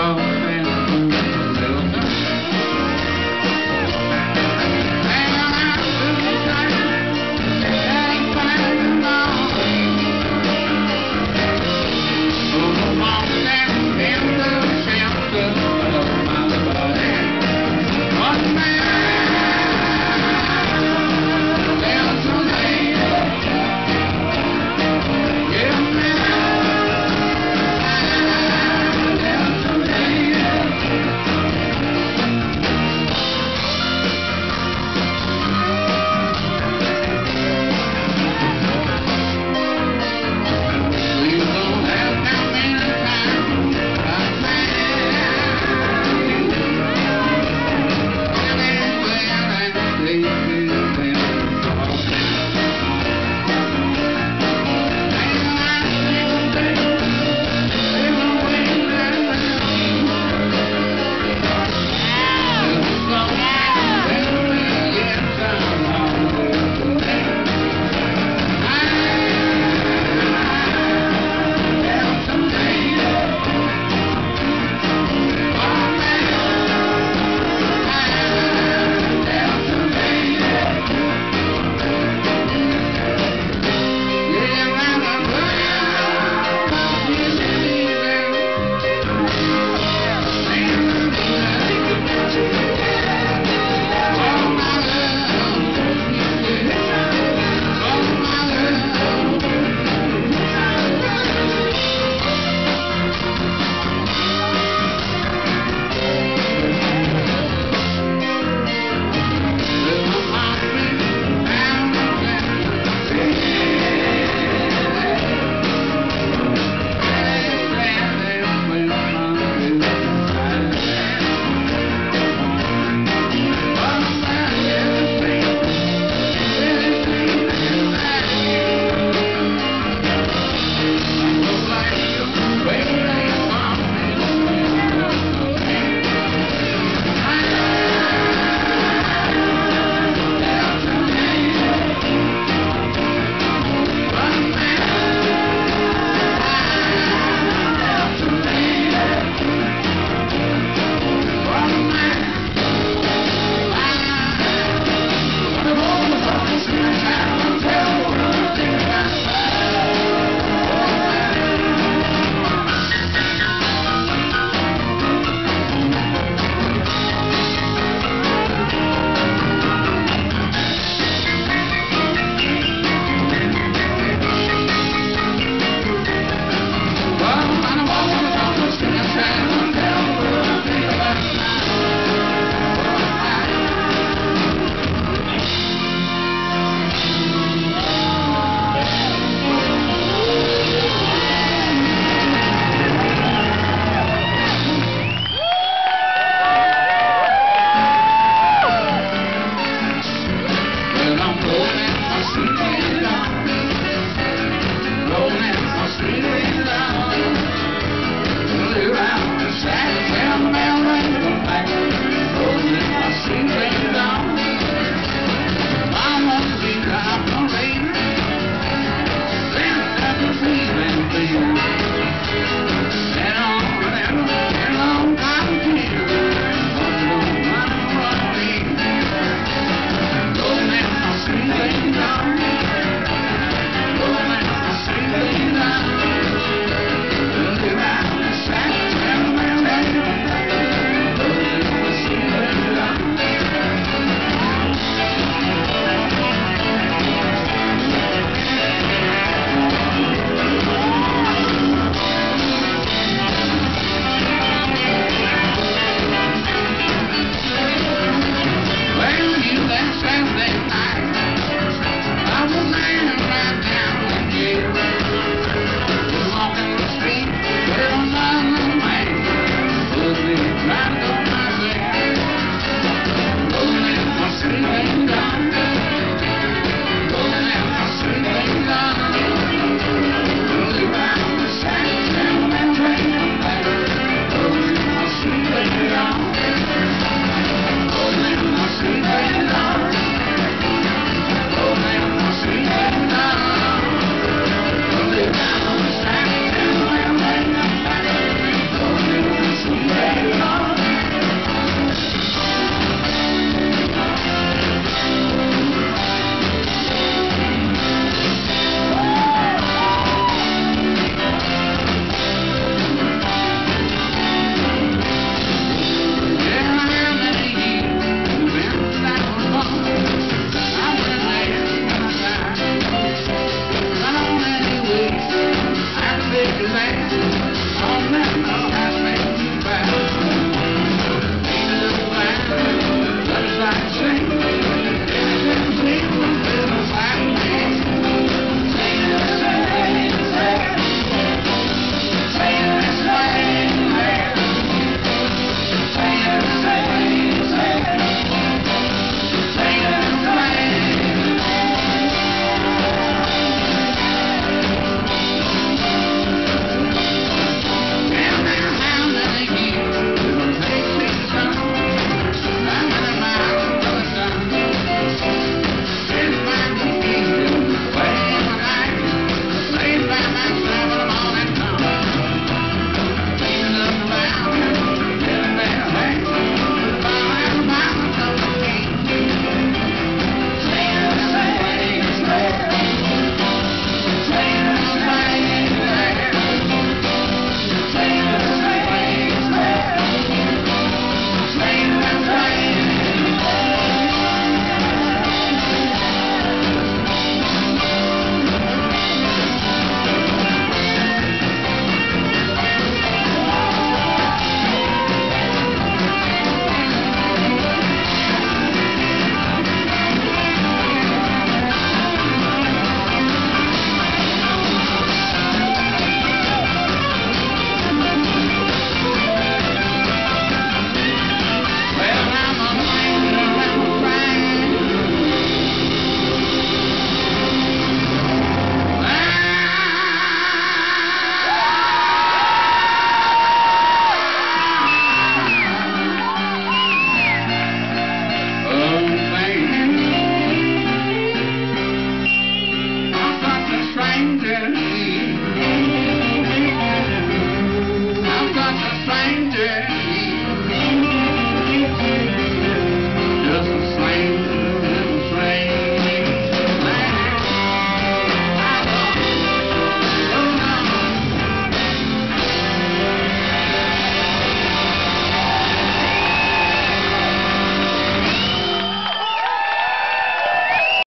come.